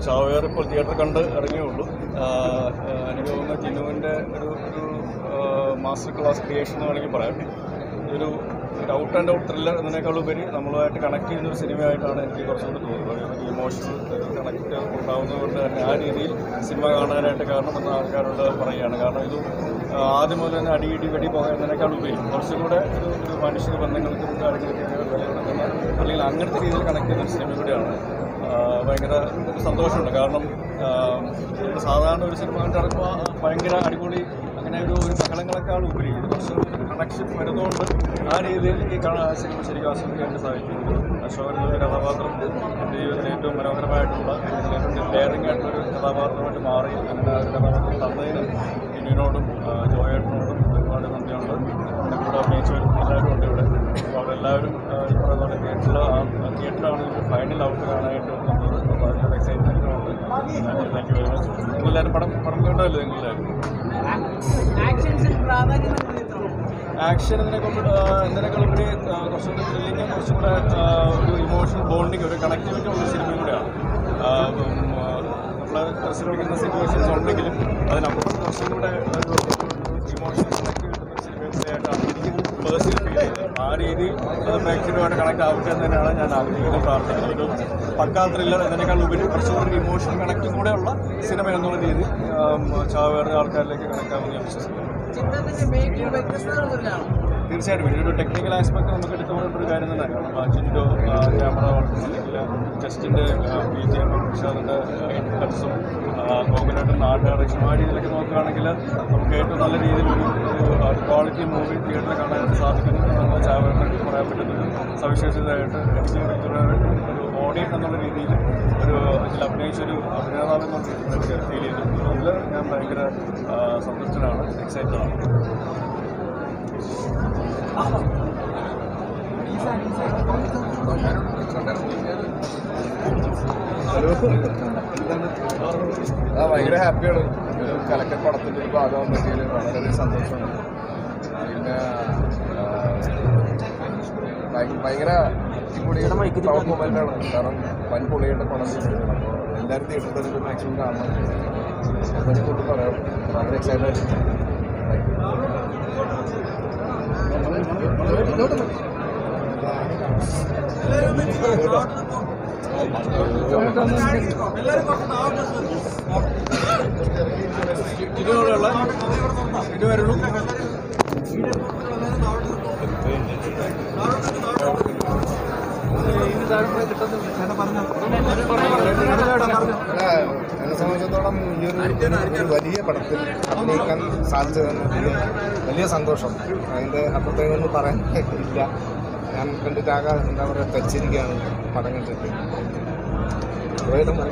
ചാവേർ ഇപ്പോൾ തിയേറ്റർ കണ്ട് ഇറങ്ങിയേ ഉള്ളൂ. ആ, ആ, എനിക്ക് തോന്നുന്നു ജിനുവിന്റെ ഒരു ഒരു മാസ്റ്റർ ക്ലാസ് ക്രിയേഷൻ എന്ന് വേണമെങ്കിൽ പറയാം. ഒരു ഔട്ട് ആൻഡ് ഔട്ട് ത്രില്ലർ എന്നതിനേക്കാളുപരി നമ്മളുമായിട്ട് കണക്ട് ചെയ്യുന്ന ഒരു സിനിമയായിട്ടാണ് എനിക്ക് കുറച്ചുകൂടി തോന്നുന്നത്. ഇമോഷണൽ കണക്ട് ഉണ്ടാവുന്നതുകൊണ്ട് തന്നെ ആ രീതിയിൽ സിനിമ കാണാനായിട്ട് കാരണം എന്ന ആൾക്കാരോട് പറയുകയാണ്. കാരണം ഇത് ആദ്യം മുതൽ തന്നെ അടിയിടി വെടി പോകുന്നതിനേക്കാൾ ഉപരി കുറച്ചും കൂടെ ഒരു മനുഷ്യ ബന്ധങ്ങൾക്കും കാര്യങ്ങൾക്കും അല്ലെങ്കിൽ അങ്ങനത്തെ രീതിയിൽ കണക്ട് ചെയ്യുന്ന ഒരു സിനിമ കൂടിയാണ്. ഭയങ്കര സന്തോഷമുണ്ട്. കാരണം സാധാരണ ഒരു സിനിമ കണ്ടിറങ്ങുമ്പോൾ ഭയങ്കര അടിപൊളി അങ്ങനെ ഒരു ഒരു ബഹളങ്ങളെക്കാൾ ഉപരി ഇത് കുറച്ച് കണക്ഷൻ വരുന്നതുകൊണ്ട് ആ രീതിയിൽ ഈ സിനിമ ശരിക്കും ആസ്വദിക്കാനായിട്ട് സാധിക്കുന്നു അശോകൻ എന്നൊരു കഥാപാത്രം എന്റെ ജീവിതത്തിൽ ഏറ്റവും മനോഹരമായിട്ടുള്ള ഏറ്റവും ലെയറിംഗ് ആയിട്ടുള്ള കഥാപാത്രമായിട്ട് മാറി. ആ ഒരു കഥാപാത്രം തന്നതിന് ഇനിയോടും ജോയേട്ടനോടും ഒരുപാട് നന്ദിയുണ്ട്. എന്റെ കൂടെ അഭിനയിച്ചവരും എല്ലാവരും ഉണ്ട് ഇവിടെ. അപ്പോൾ അവരെല്ലാവരും ഇപ്പോൾ തിയേറ്ററിൽ ആ തിയേറ്ററാണ് ഇതിന്റെ ഫൈനൽ ഔട്ട് കാണാനായിട്ട് വന്നത്. അപ്പോൾ അതിനൊരു എക്സൈറ്റ്മെന്റുണ്ട് താങ്ക് യു വെരി മച്ച് നിങ്ങളെല്ലാവരും പടം പടം കണ്ടല്ലോ നിങ്ങളെല്ലാവരും? ആക്ഷൻ ഇതിനെക്കൊണ്ട് ത്രില്ലിങ് കുറച്ചും കൂടെ ഒരു ഇമോഷണൽ ബോണ്ടിങ് ഒരു കണക്ടിവിറ്റി ഉള്ള സിനിമയും കൂടെയാണ്. നമ്മൾ ശ്രമിക്കുന്ന സിറ്റുവേഷൻസ് ഉണ്ടെങ്കിലും അതിനപ്പുറം കുറച്ചും കൂടെ ഒരു ഇമോഷണൽ ആ രീതി പ്രേക്ഷകരുമായിട്ട് കണക്ട് ആവട്ടെ എന്ന് തന്നെയാണ് ഞാൻ ആഗ്രഹിക്കുന്നത്. പ്രാർത്ഥിക്കുന്നത് ഒരു പക്കാ ത്രില്ലർ എന്നതിനേക്കാൾ ഉപരി കുറച്ചുകൂടി ഇമോഷൻ കണക്റ്റും കൂടെയുള്ള സിനിമ എന്നുള്ള രീതി ചാവേറെ ആൾക്കാരിലേക്ക് കണക്ട് ആവുമെന്ന് ഞാൻ വിശ്വസിക്കുന്നു. തീർച്ചയായിട്ടും. ഇതിന്റെ ഒരു ടെക്നിക്കൽ ആസ്പെക്ട് നമുക്ക് എടുത്തു ഒരു കാര്യം തന്നെ കാരണം ക്യാമറ വർക്കും അല്ലെങ്കിൽ ജസ്റ്റിന്റെ ബി ജി എം ഷാറിന്റെ കട്ട്സും കോമ്പനേറ്റും നാട്ടുകാർ ഇഷ്ടമായ രീതിയിലൊക്കെ നോക്കുകയാണെങ്കിൽ നമുക്ക് ഏറ്റവും നല്ല രീതിയിൽ ഒരു ക്വാളിറ്റി മൂവി തിയേറ്ററിൽ കാണാനായിട്ട് സാധിക്കുന്നു എന്നുള്ള ചാവേറിനെ പറയാൻ പറ്റുന്നൊരു സവിശേഷതയായിട്ട് എനിക്ക് ഒരു ഓഡിയൻസ് എന്നുള്ള രീതിയിൽ ഒരു ഇതിൽ അഭിനയിച്ച ഒരു അഭിനേതാവ് എന്നുള്ള രീതിയിൽ എനിക്ക് ഫീൽ ചെയ്തിട്ടുണ്ട് അതിൽ ഞാൻ ഭയങ്കര സന്തുഷ്ടനാണ് എക്സൈറ്റഡ് ആണ്. ആ ഭയങ്കര ഹാപ്പിയാണ്. ഒരു കലക്കൽ പടത്തിന്റെ ഒരു ഭാഗമാകാൻ പറ്റിയതിൽ വളരെ സന്തോഷമാണ്. പിന്നെ ഭയങ്കര അടിപൊളി പവർ മൊമെന്റാണ് കാരണം വൻ പൊളിയുടെ പണം അപ്പോൾ എല്ലാവരും തിയേറ്ററിൽ തന്നെ മാക്സിമം കാണണം. അതിനെ കൊണ്ട് പറയാം. വളരെ എക്സൈറ്റഡ് താങ്ക് യു എന്നെ സംബന്ധിച്ചിടത്തോളം ഈ ഒരു വലിയ പടത്തിൽ അഭിനയിക്കാൻ സാധിച്ചതെന്ന് വലിയ വലിയ സന്തോഷം അതിന്റെ അപ്പുറത്തേക്കൊന്നും പറയാൻ ഇല്ല. ഞാൻ കണ്ടിട്ടാകെ എന്താ പറയുക തച്ചിരിക്കുകയാണ് പടം കണ്ടിട്ട്. Rồi tấm lại.